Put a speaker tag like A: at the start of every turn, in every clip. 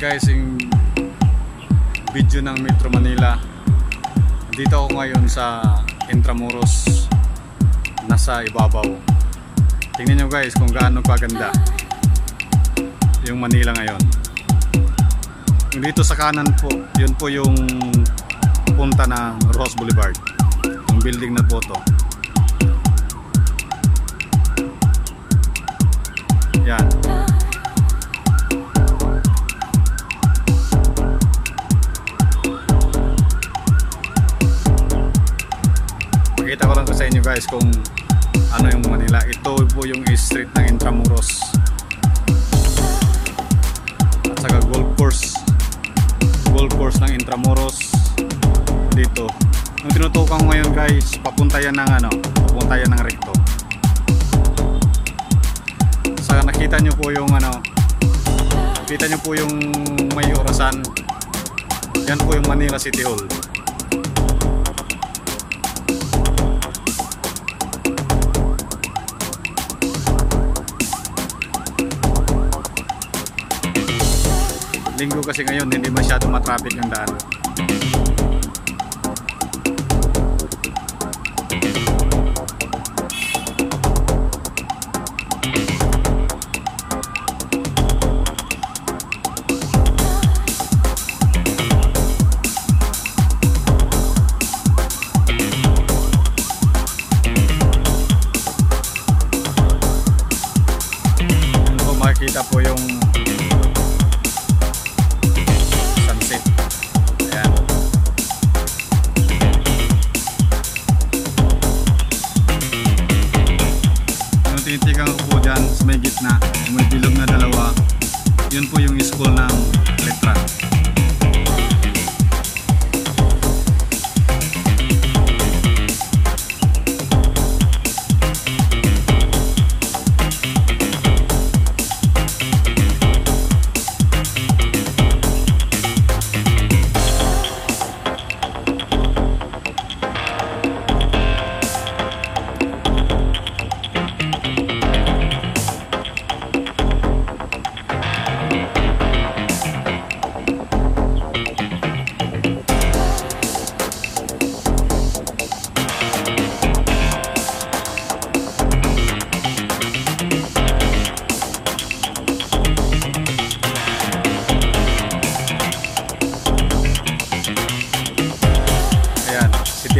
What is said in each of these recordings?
A: guys yung video ng Metro Manila. Dito ako ngayon sa Intramuros. Nasa ibabaw. Tingnan nyo guys kung gaano kaganda yung Manila ngayon. Yung dito sa kanan po, yun po yung punta ng Ross Boulevard. Yung building na po to. Yan. Pakita ko lang to sa inyo guys kung ano yung Manila. Ito po yung street ng Intramuros. At saka golf course. Golf course ng Intramuros dito. Yung tinutukan ko ngayon guys, papunta yan ng ano, papunta yan ng recto. Saka nakita nyo po yung ano, nakita nyo po yung may orasan. Yan po yung Manila City Hall. Linggo kasi ngayon, hindi masyado matraffic yung daan. Makikita po yung gitna, yung may bilog na dalawa, yun po yung school ng letra.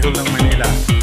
A: Ayan, City Hall ng Manila.